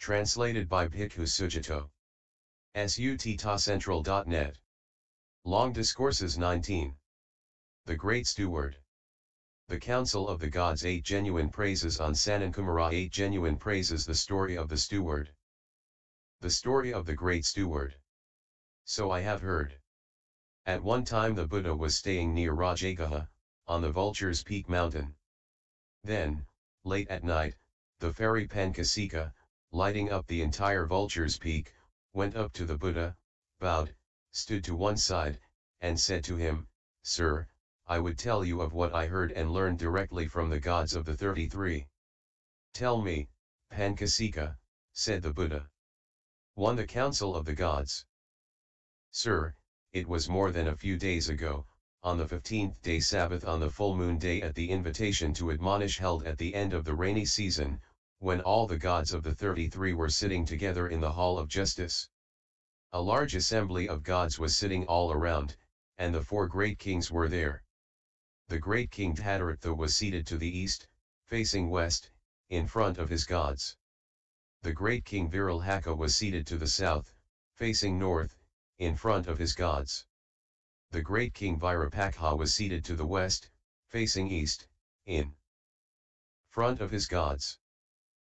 Translated by Bhikkhu Sujato. suttacentral.net. Long Discourses 19. The Great Steward. The Council of the Gods 8 Genuine Praises on Sanankumara 8 Genuine Praises The Story of the Steward. The Story of the Great Steward. So I have heard. At one time the Buddha was staying near Rajagaha, on the Vulture's Peak mountain. Then, late at night, the fairy Pancasikha, lighting up the entire Vulture's Peak, went up to the Buddha, bowed, stood to one side, and said to him, Sir, I would tell you of what I heard and learned directly from the gods of the 33. Tell me, Pancasikha, said the Buddha. Won The Council of the Gods. Sir, it was more than a few days ago, on the 15th day Sabbath on the full moon day at the invitation to admonish held at the end of the rainy season, when all the gods of the 33 were sitting together in the hall of justice. A large assembly of gods was sitting all around, and the four great kings were there. The great king Dhatarattha was seated to the east, facing west, in front of his gods. The great king Virulhaka was seated to the south, facing north, in front of his gods. The great king Virupakkha was seated to the west, facing east, in front of his gods.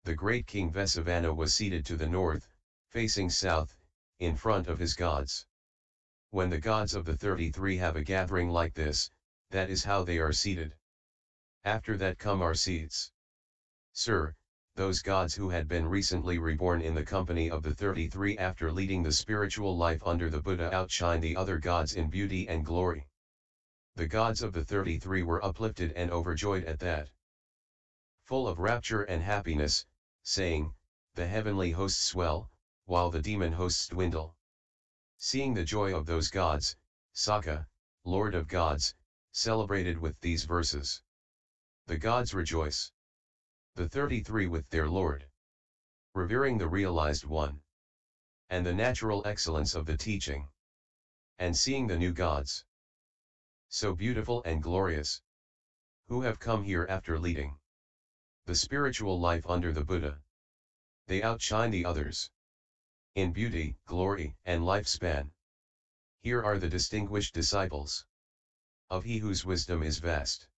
The great king Vessavana was seated to the north, facing south, in front of his gods. When the gods of the 33 have a gathering like this, that is how they are seated. After that come our seats. Sir, those gods who had been recently reborn in the company of the 33 after leading the spiritual life under the Buddha outshine the other gods in beauty and glory. The gods of the 33 were uplifted and overjoyed at that. Full of rapture and happiness, saying, The heavenly hosts swell, while the demon hosts dwindle. Seeing the joy of those gods, Sakka, Lord of gods, celebrated with these verses. The gods rejoice the 33 with their Lord. Revering the realized one. And the natural excellence of the teaching. And seeing the new gods. So beautiful and glorious. Who have come here after leading. The spiritual life under the Buddha. They outshine the others. In beauty, glory, and lifespan. Here are the distinguished disciples. Of he whose wisdom is vast.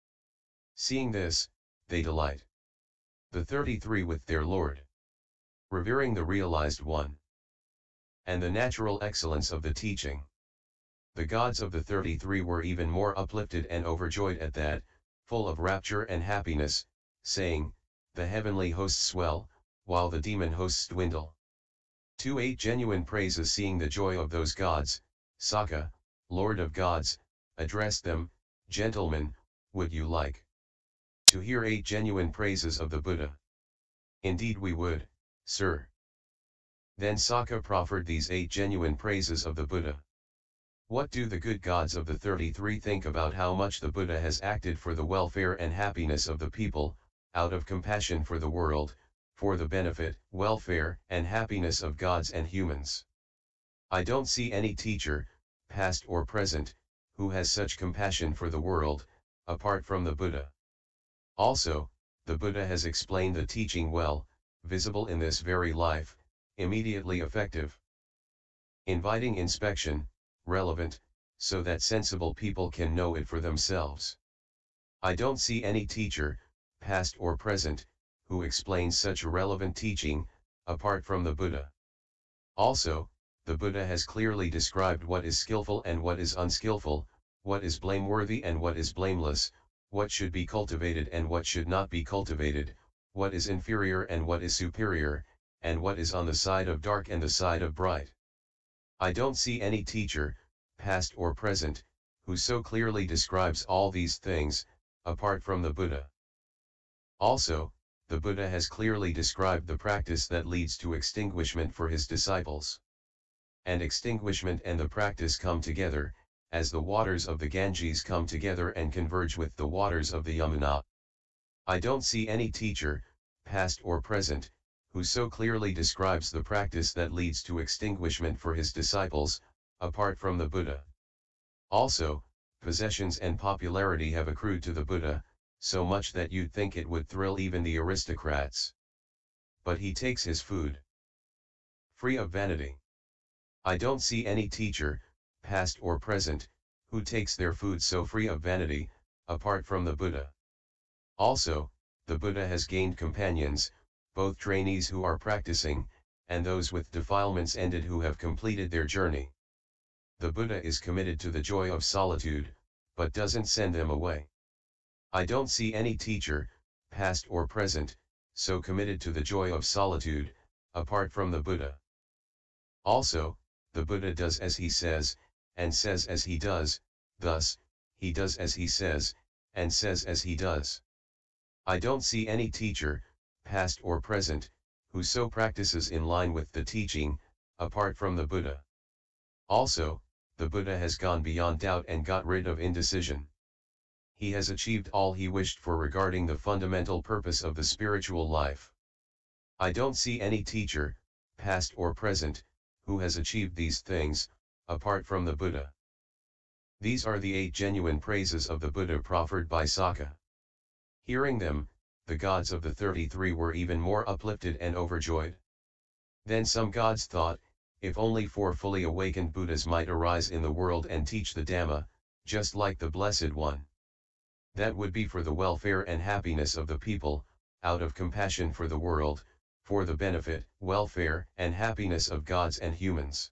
Seeing this, they delight the 33 with their Lord. Revering the realized one. And the natural excellence of the teaching. The gods of the 33 were even more uplifted and overjoyed at that, full of rapture and happiness, saying, The heavenly hosts swell, while the demon hosts dwindle. 2 8 Genuine praises seeing the joy of those gods, Sakka, Lord of gods, addressed them, Gentlemen, would you like to hear eight genuine praises of the Buddha. Indeed we would, sir. Then Sakka proffered these eight genuine praises of the Buddha. What do the good gods of the 33 think about how much the Buddha has acted for the welfare and happiness of the people, out of compassion for the world, for the benefit, welfare, and happiness of gods and humans? I don't see any teacher, past or present, who has such compassion for the world, apart from the Buddha. Also, the Buddha has explained the teaching well, visible in this very life, immediately effective. Inviting inspection, relevant, so that sensible people can know it for themselves. I don't see any teacher, past or present, who explains such relevant teaching, apart from the Buddha. Also, the Buddha has clearly described what is skillful and what is unskillful, what is blameworthy and what is blameless, what should be cultivated and what should not be cultivated, what is inferior and what is superior, and what is on the side of dark and the side of bright. I don't see any teacher, past or present, who so clearly describes all these things, apart from the Buddha. Also, the Buddha has clearly described the practice that leads to extinguishment for his disciples. And extinguishment and the practice come together, as the waters of the Ganges come together and converge with the waters of the Yamuna. I don't see any teacher, past or present, who so clearly describes the practice that leads to extinguishment for his disciples, apart from the Buddha. Also, possessions and popularity have accrued to the Buddha, so much that you'd think it would thrill even the aristocrats. But he takes his food. free of vanity. I don't see any teacher, past or present, who takes their food so free of vanity, apart from the Buddha. Also, the Buddha has gained companions, both trainees who are practicing, and those with defilements ended who have completed their journey. The Buddha is committed to the joy of solitude, but doesn't send them away. I don't see any teacher, past or present, so committed to the joy of solitude, apart from the Buddha. Also, the Buddha does as he says, and says as he does, thus, he does as he says, and says as he does. I don't see any teacher, past or present, who so practices in line with the teaching, apart from the Buddha. Also, the Buddha has gone beyond doubt and got rid of indecision. He has achieved all he wished for regarding the fundamental purpose of the spiritual life. I don't see any teacher, past or present, who has achieved these things, apart from the Buddha. These are the eight genuine praises of the Buddha proffered by Sakka. Hearing them, the gods of the 33 were even more uplifted and overjoyed. Then some gods thought, if only four fully awakened Buddhas might arise in the world and teach the Dhamma, just like the Blessed One. That would be for the welfare and happiness of the people, out of compassion for the world, for the benefit, welfare, and happiness of gods and humans.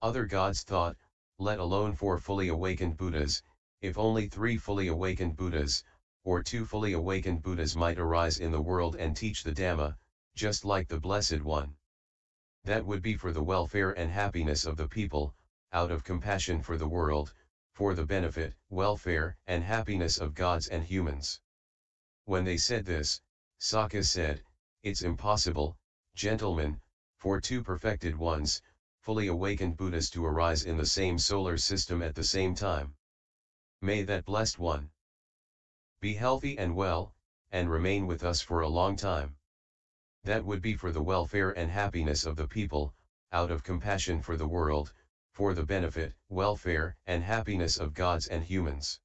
Other gods thought, let alone four fully awakened Buddhas, if only three fully awakened Buddhas, or two fully awakened Buddhas might arise in the world and teach the Dhamma, just like the Blessed One. That would be for the welfare and happiness of the people, out of compassion for the world, for the benefit, welfare, and happiness of gods and humans. When they said this, Sakka said, It's impossible, gentlemen, for two perfected ones, fully awakened Buddhas to arise in the same solar system at the same time. May that blessed one be healthy and well, and remain with us for a long time. That would be for the welfare and happiness of the people, out of compassion for the world, for the benefit, welfare, and happiness of gods and humans.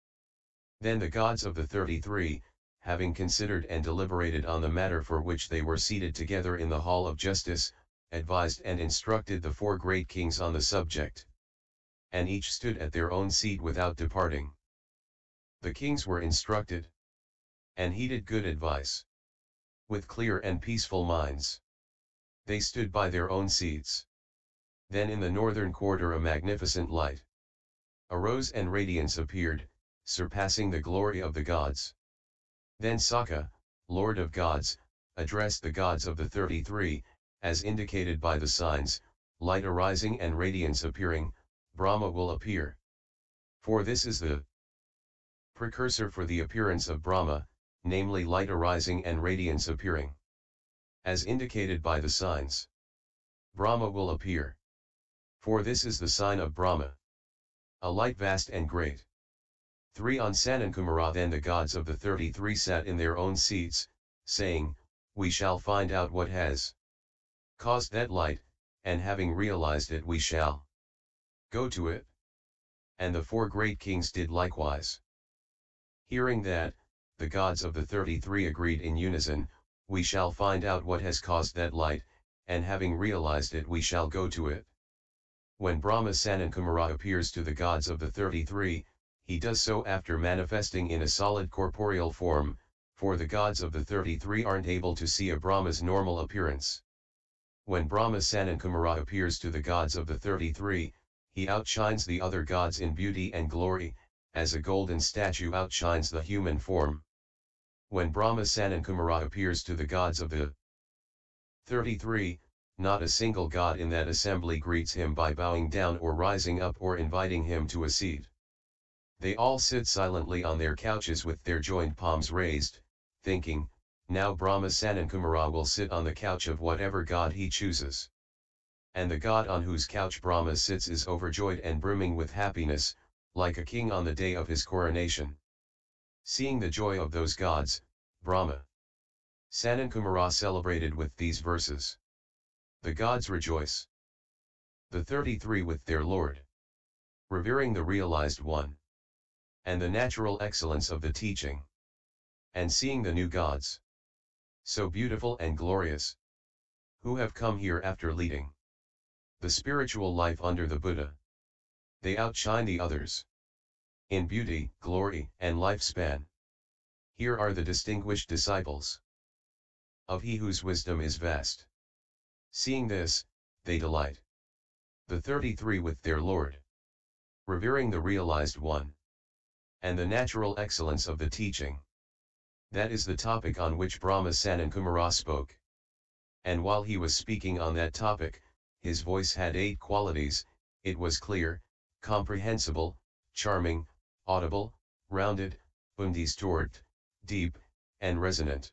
Then the gods of the 33, having considered and deliberated on the matter for which they were seated together in the hall of justice, advised and instructed the four great kings on the subject. And each stood at their own seat without departing. The kings were instructed and heeded good advice. With clear and peaceful minds. They stood by their own seats. Then in the northern quarter a magnificent light arose and radiance appeared, surpassing the glory of the gods. Then Sakka, Lord of gods, addressed the gods of the 33, as indicated by the signs, light arising and radiance appearing, Brahma will appear. For this is the precursor for the appearance of Brahma, namely light arising and radiance appearing. As indicated by the signs. Brahma will appear. For this is the sign of Brahma. A light vast and great. 3 On Sanankumara then the gods of the 33 sat in their own seats, saying, We shall find out what has caused that light, and having realized it we shall go to it. And the four great kings did likewise. Hearing that, the gods of the 33 agreed in unison, we shall find out what has caused that light, and having realized it we shall go to it. When Brahma Sanankumara appears to the gods of the 33, he does so after manifesting in a solid corporeal form, for the gods of the 33 aren't able to see a Brahma's normal appearance. When Brahma Sanankumara appears to the gods of the 33, he outshines the other gods in beauty and glory, as a golden statue outshines the human form. When Brahma Sanankumara appears to the gods of the 33, not a single god in that assembly greets him by bowing down or rising up or inviting him to a seat. They all sit silently on their couches with their joined palms raised, thinking, now Brahma Sanankumara will sit on the couch of whatever god he chooses. And the god on whose couch Brahma sits is overjoyed and brimming with happiness, like a king on the day of his coronation. Seeing the joy of those gods, Brahma Sanankumara celebrated with these verses. The gods rejoice. The 33 with their Lord. Revering the realized one. And the natural excellence of the teaching. And seeing the new gods. So beautiful and glorious. who have come here after leading the spiritual life under the Buddha. They outshine the others in beauty, glory, and lifespan. Here are the distinguished disciples of he whose wisdom is vast. Seeing this, they delight. The 33 with their Lord. Revering the realized one. And the natural excellence of the teaching. That is the topic on which Brahma Sanankumara spoke. And while he was speaking on that topic, his voice had eight qualities, it was clear, comprehensible, charming, audible, rounded, undistorted, deep, and resonant.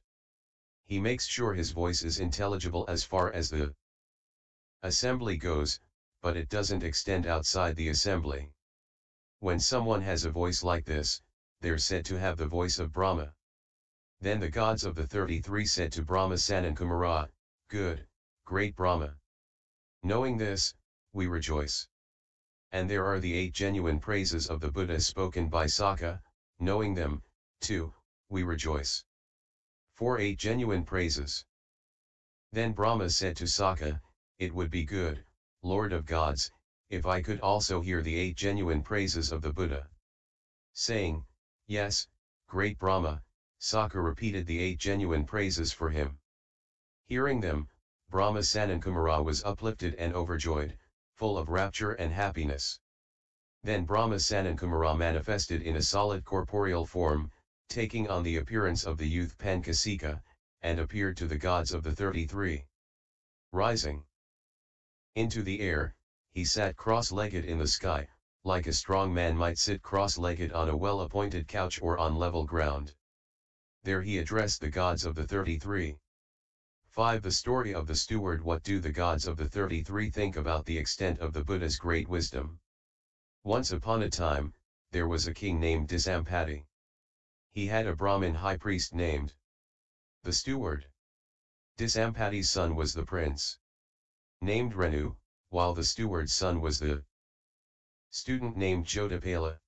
He makes sure his voice is intelligible as far as the assembly goes, but it doesn't extend outside the assembly. When someone has a voice like this, they're said to have the voice of Brahma. Then the gods of the 33 said to Brahma Sanankumara, Good, great Brahma. Knowing this, we rejoice. And there are the eight genuine praises of the Buddha spoken by Sakka, knowing them, too, we rejoice. For eight genuine praises. Then Brahma said to Sakka, It would be good, Lord of gods, if I could also hear the eight genuine praises of the Buddha. Saying, Yes, great Brahma, Sakka repeated the eight genuine praises for him. Hearing them, Brahma Sanankumara was uplifted and overjoyed, full of rapture and happiness. Then Brahma Sanankumara manifested in a solid corporeal form, taking on the appearance of the youth Pancasikha, and appeared to the gods of the 33. Rising into the air, he sat cross-legged in the sky, like a strong man might sit cross-legged on a well-appointed couch or on level ground. There he addressed the gods of the 33. 5. The story of the steward What do the gods of the 33 think about the extent of the Buddha's great wisdom? Once upon a time, there was a king named Disampati. He had a Brahmin high priest named the steward. Disampati's son was the prince. Named Renu, while the steward's son was the student named Jotapala.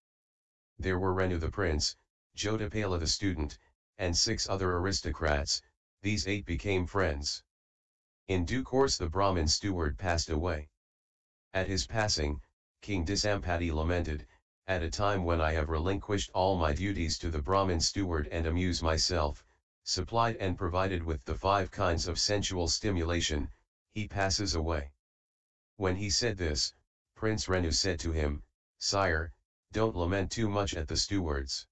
There were Renu the prince, Jotapala the student, and six other aristocrats, these eight became friends. In due course the Brahmin steward passed away. At his passing, King Disampati lamented, at a time when I have relinquished all my duties to the Brahmin steward and amuse myself, supplied and provided with the five kinds of sensual stimulation, he passes away. When he said this, Prince Renu said to him, Sire, don't lament too much at the stewards.